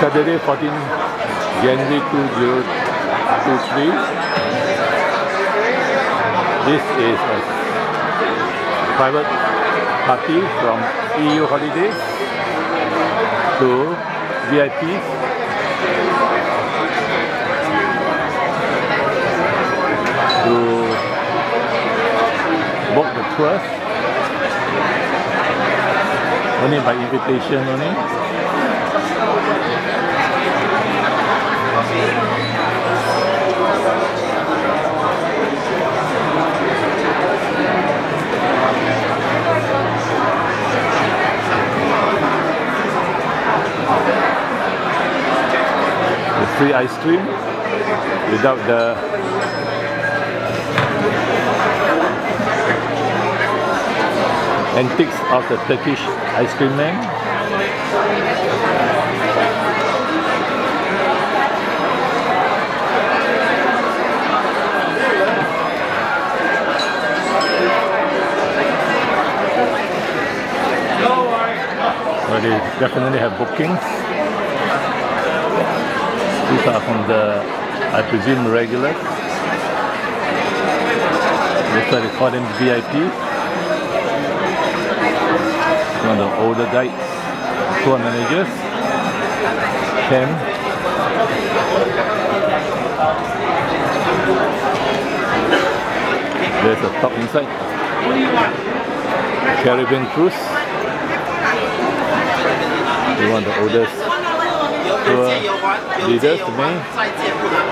Saturday 14 January 2023 This is a private party from EU Holidays to VIPs to book the tours. Only by invitation only free ice cream without the antics of the Turkish ice cream man. Well, they definitely have bookings. These are from the, I presume, regulars. Looks like they call them VIP. One of the older guides, tour managers. Ken. There's a top inside. Caribbean cruise. One of the oldest tour leaders to me